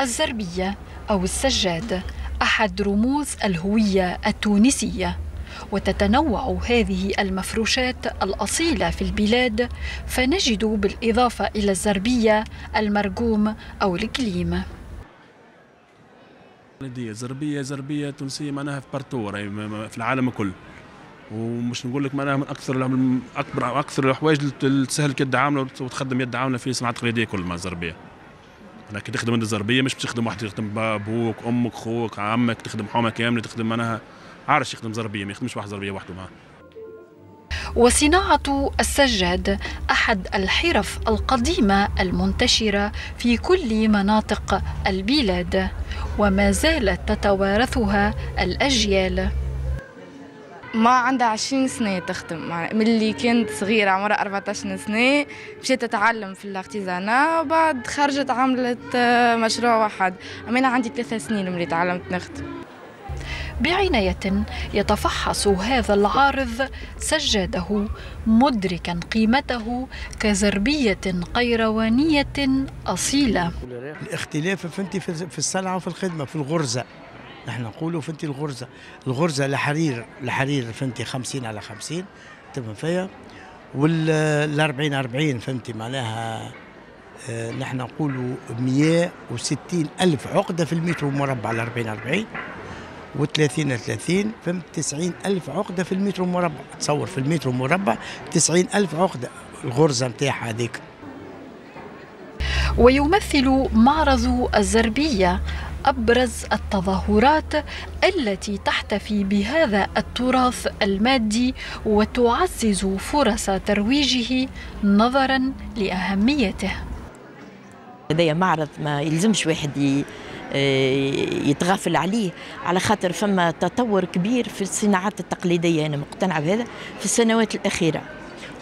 الزربية أو السجاد أحد رموز الهوية التونسية. وتتنوع هذه المفروشات الأصيلة في البلاد فنجد بالإضافة إلى الزربية المرقوم أو الكليم. زربية زربية تونسية معناها في partout في العالم الكل. ومش نقول لك معناها من أكثر اكبر أكثر الحوايج اللي تسهل يد عامله وتخدم يد عاملة في صناعة التقليديه كل مع الزربية. لكن تخدم الزربيه مش بتخدم واحد يخدم أبوك أمك خوك عمك تخدم حومه كامله تخدم معناها عارش يخدم زربية ما يخدمش واحد زربية وحده معاه وصناعة السجاد أحد الحرف القديمة المنتشرة في كل مناطق البلاد وما زالت تتوارثها الأجيال. ما عندها 20 سنة تخدم. من اللي كانت صغيرة عمرها 14 سنة مشيت تتعلم في الارتيزانا وبعد خرجت عملت مشروع واحد. أما أنا عندي ثلاثة سنين اللي تعلمت نخدم. بعناية يتفحص هذا العارض سجاده مدركا قيمته كزربية قيروانية أصيلة. الاختلاف في الصنعة وفي الخدمة في الغرزة. نحن نقولوا فهمتي الغرزة. الغرزة الحرير الحرير فهمتي 50 على 50 تمام فيها وال 40 40 فهمتي معناها آه نحن نقولوا 160 ألف عقدة في المتر مربع ال 40 40 و 30 30 فهمت 90 ألف عقدة في المتر مربع تصور في المتر مربع 90 ألف عقدة. الغرزة نتاعها هذيك. ويمثل معرض الزربية أبرز التظاهرات التي تحتفي بهذا التراث المادي وتعزز فرص ترويجه نظرا لأهميته. هذا معرض ما يلزمش واحد يتغافل عليه على خاطر فما تطور كبير في الصناعات التقليدية. أنا مقتنعة بهذا. في السنوات الأخيرة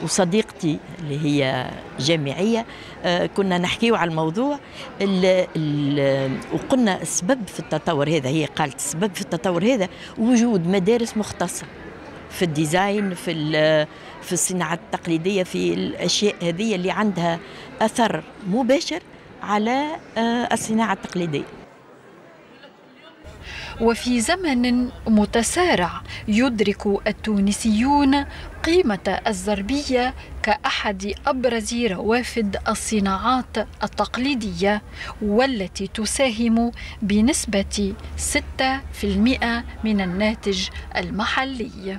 وصديقتي اللي هي جامعية آه، كنا نحكيو على الموضوع ال ال وقلنا السبب في التطور هذا هي قالت السبب في التطور هذا وجود مدارس مختصة في ال design في في الصناعات التقليدية في الأشياء هذه اللي عندها أثر مباشر على آه، الصناعة التقليدية. وفي زمن متسارع يدرك التونسيون قيمة الزربية كأحد أبرز روافد الصناعات التقليدية والتي تساهم بنسبة 6% من الناتج المحلي.